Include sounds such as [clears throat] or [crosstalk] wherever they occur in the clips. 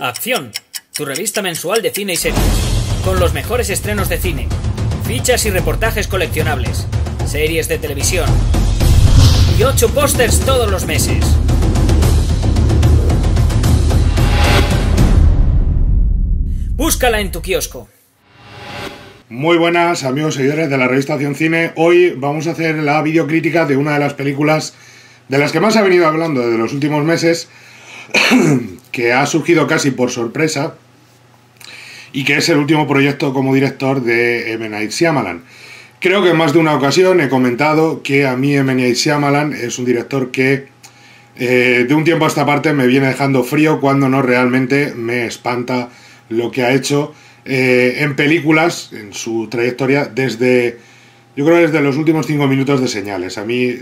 Acción, tu revista mensual de cine y series, con los mejores estrenos de cine, fichas y reportajes coleccionables, series de televisión y ocho pósters todos los meses. Búscala en tu kiosco. Muy buenas amigos seguidores de la revista Acción Cine. Hoy vamos a hacer la videocrítica de una de las películas de las que más ha venido hablando desde los últimos meses, [clears throat] que ha surgido casi por sorpresa y que es el último proyecto como director de M. Night Shyamalan. Creo que en más de una ocasión he comentado que a mí M. Night Shyamalan es un director que eh, de un tiempo a esta parte me viene dejando frío cuando no realmente me espanta lo que ha hecho eh, en películas, en su trayectoria, desde, yo creo desde los últimos cinco minutos de señales. A mí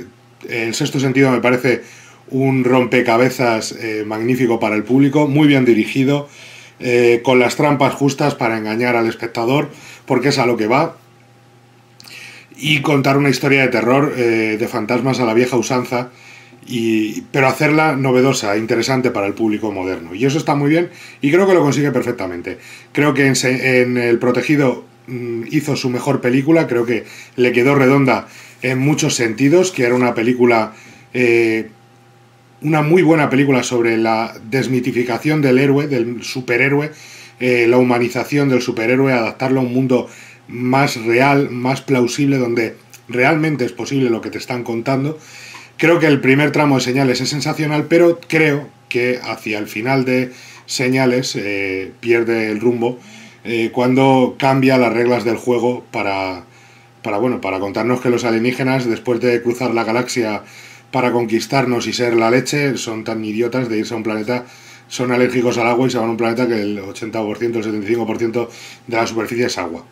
el sexto sentido me parece un rompecabezas eh, magnífico para el público, muy bien dirigido, eh, con las trampas justas para engañar al espectador, porque es a lo que va. Y contar una historia de terror, de fantasmas a la vieja usanza, pero hacerla novedosa, interesante para el público moderno. Y eso está muy bien y creo que lo consigue perfectamente. Creo que en, El Protegido mm, hizo su mejor película, creo que le quedó redonda en muchos sentidos, que era una película, eh, una muy buena película sobre la desmitificación del héroe, del superhéroe, eh, la humanización del superhéroe, adaptarlo a un mundo más real, más plausible, donde realmente es posible lo que te están contando. Creo que el primer tramo de señales es sensacional, pero creo que hacia el final de señales eh, pierde el rumbo eh, cuando cambia las reglas del juego para, para, bueno, para contarnos que los alienígenas, después de cruzar la galaxia para conquistarnos y ser la leche, son tan idiotas de irse a un planeta, son alérgicos al agua y se van a un planeta que el 80%, el 75% de la superficie es agua.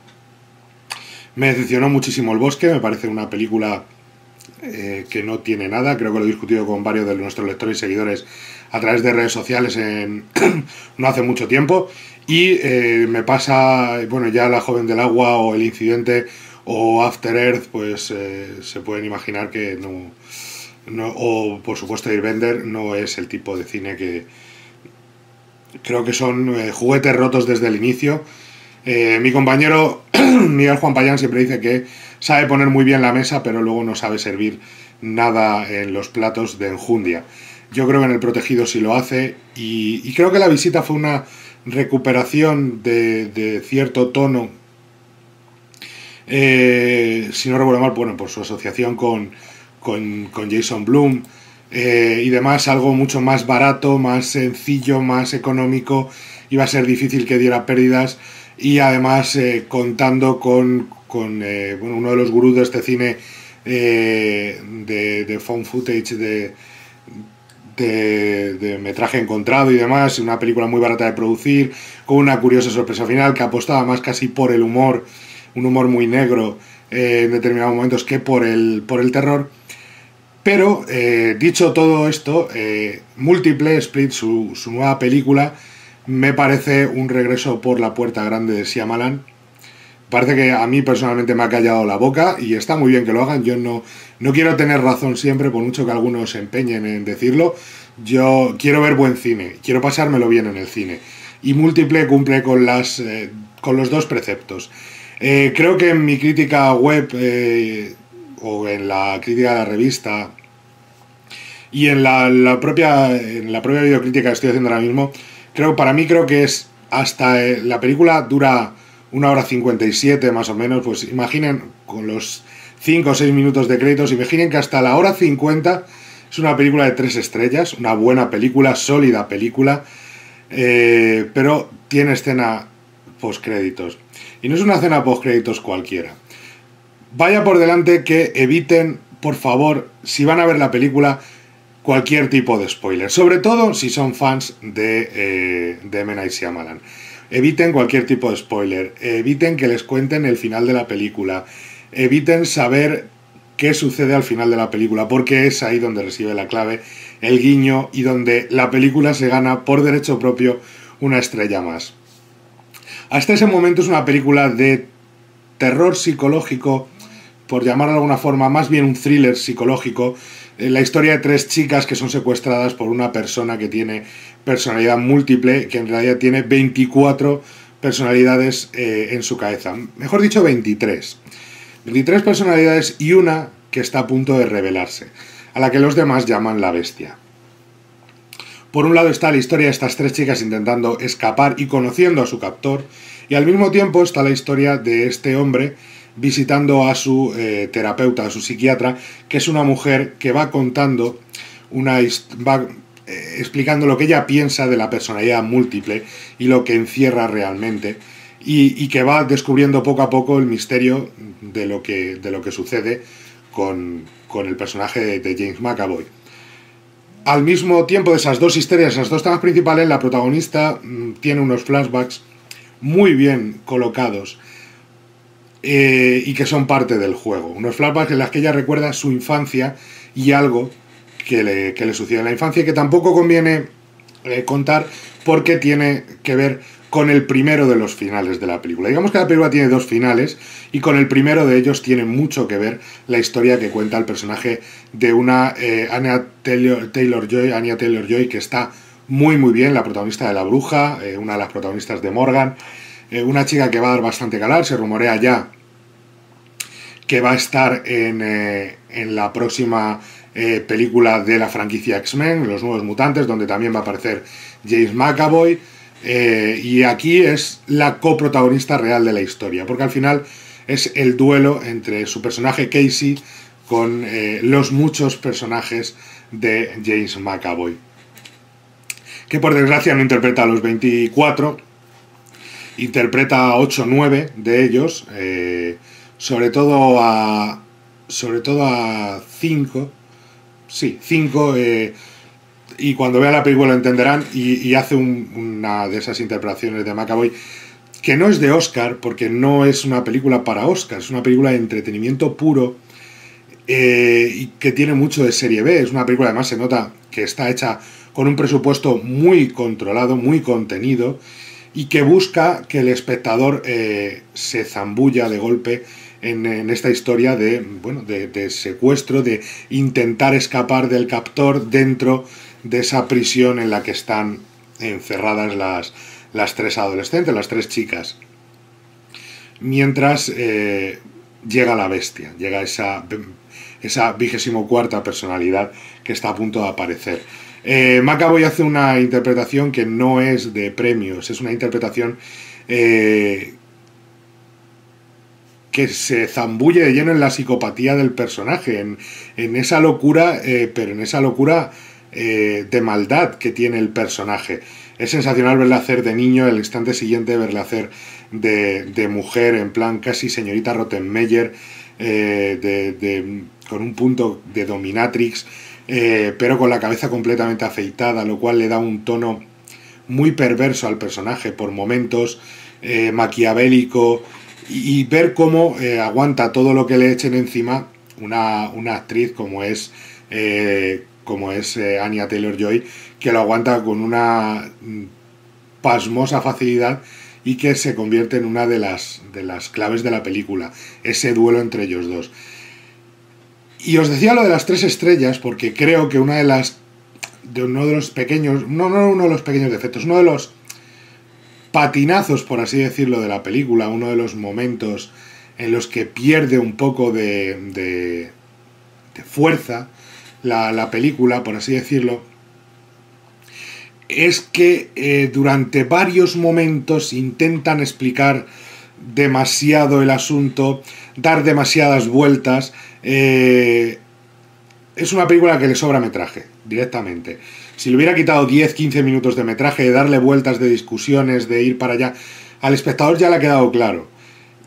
Me decepcionó muchísimo el bosque, me parece una película eh, que no tiene nada. Creo que lo he discutido con varios de nuestros lectores y seguidores a través de redes sociales en [clears throat] no hace mucho tiempo. Y eh, me pasa, bueno, ya La joven del agua o El incidente o After Earth, pues eh, se pueden imaginar que no, no, o por supuesto Airbender no es el tipo de cine que creo que son juguetes rotos desde el inicio. mi compañero [clears throat] Miguel Juan Payán siempre dice que sabe poner muy bien la mesa, pero luego no sabe servir nada en los platos de enjundia. Yo creo que en el protegido sí lo hace y, creo que la visita fue una recuperación de, cierto tono, eh, si no recuerdo mal, bueno, por su asociación con, con, Jason Bloom eh, y demás, algo mucho más barato, más sencillo, más económico, iba a ser difícil que diera pérdidas y además eh, contando con, con eh, uno de los gurús de este cine de, de phone footage, de, de, metraje encontrado y demás, una película muy barata de producir, con una curiosa sorpresa final que apostaba más casi por el humor, un humor muy negro en determinados momentos que por el, por el terror. Pero, dicho todo esto, Múltiple Split, su, su, nueva película, me parece un regreso por la puerta grande de Shyamalan, parece que a mí personalmente me ha callado la boca y está muy bien que lo hagan. Yo no, no quiero tener razón siempre, por mucho que algunos se empeñen en decirlo. Yo quiero ver buen cine, quiero pasármelo bien en el cine. Y Múltiple cumple con, las, eh, con los dos preceptos. Eh, creo que en mi crítica web eh, o en la crítica de la revista y en la, propia, en la propia videocrítica que estoy haciendo ahora mismo, creo, para mí creo que es hasta la película dura una hora 57 más o menos, pues imaginen con los 5 o 6 minutos de créditos, imaginen que hasta la hora 50 es una película de 3 estrellas, una buena película, sólida película, eh, pero tiene escena post-créditos. Y no es una escena post-créditos cualquiera. Vaya por delante que eviten, por favor, si van a ver la película, cualquier tipo de spoiler. Sobre todo si son fans de, eh, de M. Night Shyamalan. Eviten cualquier tipo de spoiler, eviten que les cuenten el final de la película, eviten saber qué sucede al final de la película, porque es ahí donde recibe la clave, el guiño y donde la película se gana por derecho propio una estrella más. Hasta ese momento es una película de terror psicológico, por llamarlo de alguna forma, más bien un thriller psicológico, eh, la historia de tres chicas que son secuestradas por una persona que tiene personalidad múltiple, que en realidad tiene 24 personalidades eh, en su cabeza. Mejor dicho, 23. 23 personalidades y una que está a punto de revelarse, a la que los demás llaman la bestia. Por un lado está la historia de estas tres chicas intentando escapar y conociendo a su captor, y al mismo tiempo está la historia de este hombre visitando a su eh, terapeuta, a su psiquiatra, que es una mujer que va contando una va eh, explicando lo que ella piensa de la personalidad múltiple y lo que encierra realmente y, que va descubriendo poco a poco el misterio de lo que, de lo que sucede con, el personaje de, James McAvoy. Al mismo tiempo de esas dos historias, esas dos temas principales, la protagonista mm, tiene unos flashbacks muy bien colocados eh, y que son parte del juego. Unos flashbacks en las que ella recuerda su infancia y algo que le, que le sucedió en la infancia y que tampoco conviene eh, contar porque tiene que ver con el primero de los finales de la película. Digamos que la película tiene dos finales y con el primero de ellos tiene mucho que ver la historia que cuenta el personaje de una eh, Anya Taylor-Joy, Anya Taylor-Joy que está muy muy bien, la protagonista de La Bruja, una de las protagonistas de Morgan, eh, una chica que va a dar bastante calar, se rumorea ya que va a estar en, eh, la próxima eh, película de la franquicia X-Men, Los Nuevos Mutantes, donde también va a aparecer James McAvoy. y aquí es la coprotagonista real de la historia, porque al final es el duelo entre su personaje Casey con los muchos personajes de James McAvoy. Que por desgracia no interpreta a los 24, interpreta a 8 o 9 de ellos, eh, sobre todo a sobre todo a 5, sí, 5, eh, y cuando vea la película lo entenderán, y, hace una de esas interpretaciones de Macaboy, que no es de Oscar, porque no es una película para Oscar, es una película de entretenimiento puro, eh, y que tiene mucho de serie B, es una película además se nota que está hecha con un presupuesto muy controlado, muy contenido, y que busca que el espectador eh, se zambulla de golpe en, esta historia de, bueno, de, secuestro, de intentar escapar del captor dentro de esa prisión en la que están encerradas las, las tres adolescentes, las tres chicas. Mientras eh, llega la bestia, llega esa, esa vigésimo cuarta personalidad que está a punto de aparecer. Eh, Macaboy hace una interpretación que no es de premios, es una interpretación eh, que se zambulle de lleno en la psicopatía del personaje, en, esa locura, eh, pero en esa locura eh, de maldad que tiene el personaje. Es sensacional verle hacer de niño, el instante siguiente verle hacer de, mujer, en plan casi señorita Rottenmeier, con un punto de dominatrix. Eh, pero con la cabeza completamente afeitada, lo cual le da un tono muy perverso al personaje por momentos, eh, maquiavélico, y, ver cómo eh, aguanta todo lo que le echen encima una, actriz como es, como es Anya Taylor Joy, que lo aguanta con una mm, pasmosa facilidad y que se convierte en una de las, de las claves de la película, ese duelo entre ellos dos. Y os decía lo de las tres estrellas porque creo que una de las de uno de los pequeños, no, no uno de los pequeños defectos, uno de los patinazos, por así decirlo, de la película, uno de los momentos en los que pierde un poco de, de, fuerza la, película, por así decirlo, es que eh, durante varios momentos intentan explicar demasiado el asunto, dar demasiadas vueltas, eh, es una película que le sobra metraje, directamente. Si le hubiera quitado 10-15 minutos de metraje, de darle vueltas de discusiones, de ir para allá, al espectador ya le ha quedado claro.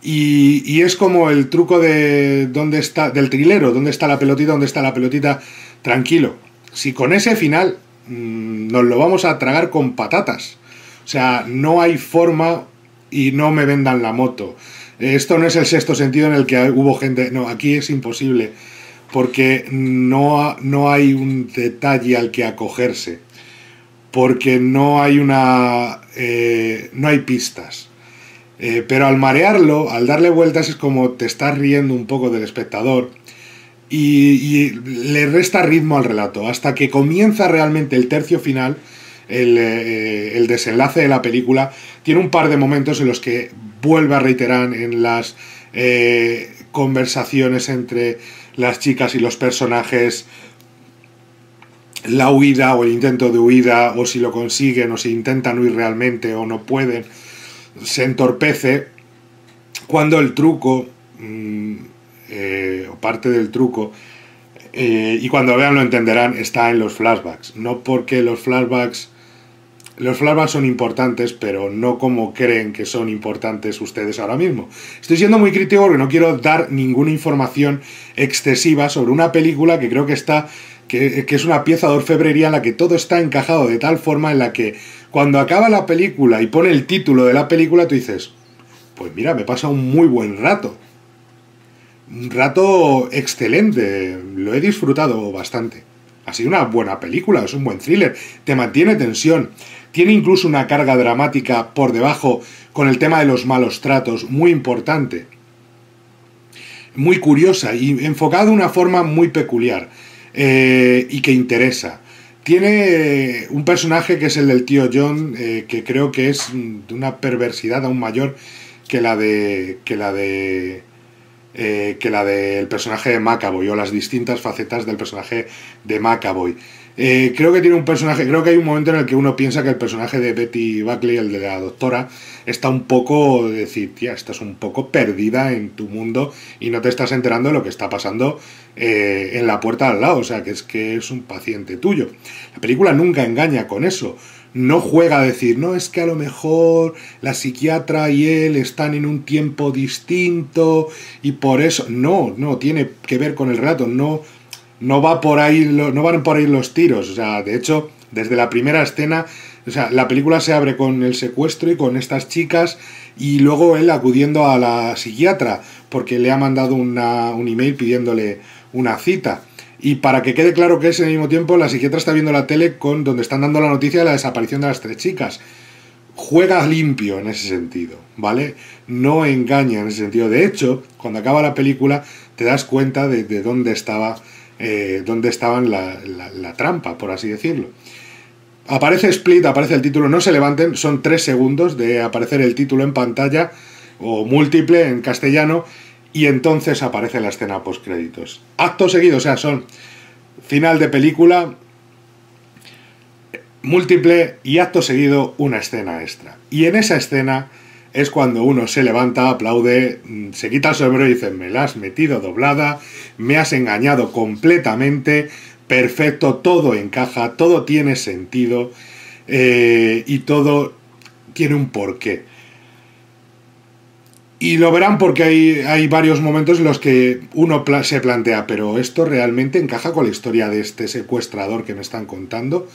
Y, es como el truco de dónde está, del trilero, dónde está la pelotita, dónde está la pelotita, tranquilo. Si con ese final mm, nos lo vamos a tragar con patatas. O sea, no hay forma y no me vendan la moto. Esto no es el sexto sentido en el que hubo gente. No, aquí es imposible. Porque no, no hay un detalle al que acogerse. Porque no hay una. Eh, no hay pistas. Eh, pero al marearlo, al darle vueltas, es como te estás riendo un poco del espectador. y, le resta ritmo al relato, hasta que comienza realmente el tercio final, el, eh, el, desenlace de la película, tiene un par de momentos en los que vuelve a reiterar en las eh, conversaciones entre las chicas y los personajes la huida o el intento de huida, o si lo consiguen, o si intentan huir realmente, o no pueden, se entorpece cuando el truco, mm, eh, o parte del truco, eh, y cuando vean lo entenderán, está en los flashbacks. No porque los flashbacks. Los flashbacks son importantes, pero no como creen que son importantes ustedes ahora mismo. Estoy siendo muy crítico porque no quiero dar ninguna información excesiva sobre una película que creo que está. Que, que es una pieza de orfebrería en la que todo está encajado de tal forma en la que cuando acaba la película y pone el título de la película, tú dices, pues mira, me pasa un muy buen rato. Un rato excelente, lo he disfrutado bastante. Ha sido una buena película, es un buen thriller, te mantiene tensión, tiene incluso una carga dramática por debajo con el tema de los malos tratos, muy importante, muy curiosa y enfocada de una forma muy peculiar eh, y que interesa. Tiene un personaje que es el del tío John, eh, que creo que es de una perversidad aún mayor que la de. que la de. Eh, que la del personaje de Macaboy o las distintas facetas del personaje de Macaboy. Eh, creo que tiene un personaje, creo que hay un momento en el que uno piensa que el personaje de Betty Buckley, el de la doctora, está un poco, decir, tía, estás un poco perdida en tu mundo y no te estás enterando de lo que está pasando eh, en la puerta al lado, o sea, que es que es un paciente tuyo. La película nunca engaña con eso. No juega a decir, no, es que a lo mejor la psiquiatra y él están en un tiempo distinto y por eso, no, no, tiene que ver con el relato, no, no va por ahí, no van por ahí los tiros, o sea, de hecho, desde la primera escena, o sea, la película se abre con el secuestro y con estas chicas y luego él acudiendo a la psiquiatra porque le ha mandado un email pidiéndole una cita. Y para que quede claro que es en el mismo tiempo, la psiquiatra está viendo la tele con donde están dando la noticia de la desaparición de las tres chicas. Juega limpio en ese sentido, ¿vale? No engaña en ese sentido. De hecho, cuando acaba la película, te das cuenta de, dónde estaba. Eh, dónde estaban la, la trampa, por así decirlo. Aparece Split, aparece el título, no se levanten, son tres segundos de aparecer el título en pantalla o múltiple en castellano y entonces aparece la escena post créditos. Acto seguido, o sea, son final de película, múltiple y acto seguido una escena extra. Y en esa escena es cuando uno se levanta, aplaude, mm, se quita el sombrero y dice, me la has metido doblada, me has engañado completamente, perfecto, todo encaja, todo tiene sentido eh, y todo tiene un porqué. Y lo verán porque hay, hay varios momentos en los que uno se plantea, pero esto realmente encaja con la historia de este secuestrador que me están contando.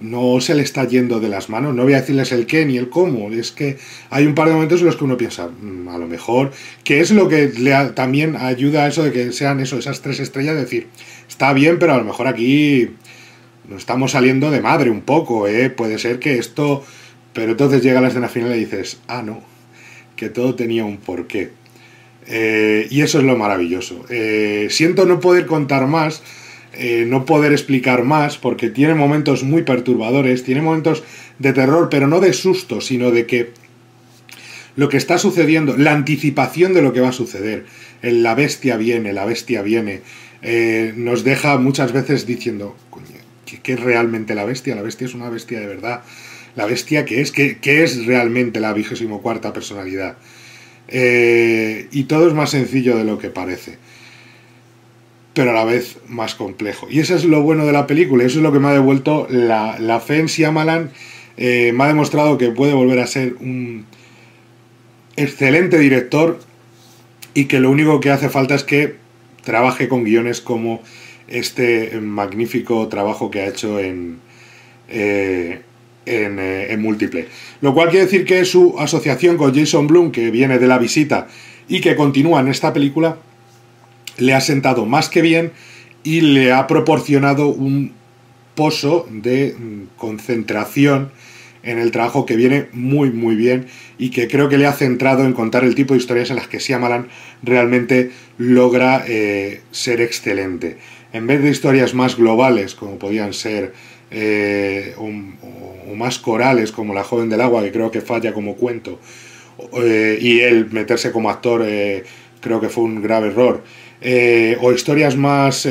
No se le está yendo de las manos. No voy a decirles el qué ni el cómo. Es que hay un par de momentos en los que uno piensa, mm, a lo mejor, que es lo que le también ayuda a eso de que sean eso, esas tres estrellas, decir, está bien, pero a lo mejor aquí nos estamos saliendo de madre un poco, ¿eh? Puede ser que esto... Pero entonces llega la escena final y dices, ah, no, que todo tenía un porqué. Eh, y eso es lo maravilloso. Eh, siento no poder contar más, eh, no poder explicar más, porque tiene momentos muy perturbadores, tiene momentos de terror, pero no de susto, sino de que lo que está sucediendo, la anticipación de lo que va a suceder, la bestia viene, la bestia viene, nos deja muchas veces diciendo, ¿qué, es realmente la bestia? La bestia es una bestia de verdad la bestia que es, que, es realmente la vigésimo cuarta personalidad. Eh, y todo es más sencillo de lo que parece, pero a la vez más complejo. Y eso es lo bueno de la película, eso es lo que me ha devuelto la, la fe en Shyamalan, eh, me ha demostrado que puede volver a ser un excelente director y que lo único que hace falta es que trabaje con guiones como este magnífico trabajo que ha hecho en, eh, eh, en, múltiple. Lo cual quiere decir que su asociación con Jason Blum, que viene de la visita y que continúa en esta película, le ha sentado más que bien y le ha proporcionado un pozo de mm, concentración en el trabajo que viene muy muy bien y que creo que le ha centrado en contar el tipo de historias en las que Shyamalan realmente logra eh, ser excelente. En vez de historias más globales como podían ser eh, o, más corales como La joven del agua que creo que falla como cuento eh, y él meterse como actor creo que fue un grave error o historias más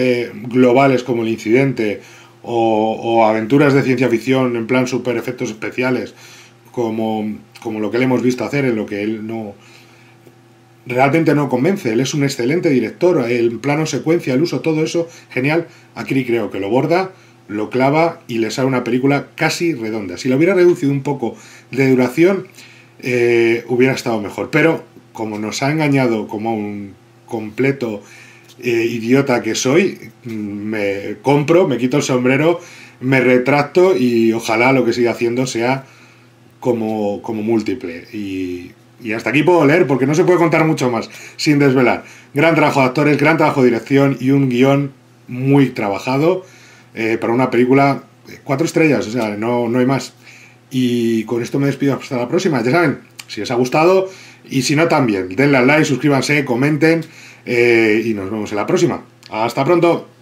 globales como El incidente o, aventuras de ciencia ficción en plan super efectos especiales, como, como lo que le hemos visto hacer, en lo que él no realmente no convence. Él es un excelente director, el plano secuencia, el uso, todo eso, genial. Aquí creo que lo borda, lo clava y le sale una película casi redonda. Si lo hubiera reducido un poco de duración, eh, hubiera estado mejor. Pero como nos ha engañado como un completo eh, idiota que soy, me compro, me quito el sombrero, me retracto y ojalá lo que siga haciendo sea como, como múltiple. Y, hasta aquí puedo leer porque no se puede contar mucho más sin desvelar. Gran trabajo de actores, gran trabajo de dirección y un guion muy trabajado eh, para una película cuatro estrellas, o sea, no, no hay más. Y con esto me despido hasta la próxima. Ya saben, si os ha gustado y si no también, denle al like, suscríbanse, comenten eh, y nos vemos en la próxima. Hasta pronto.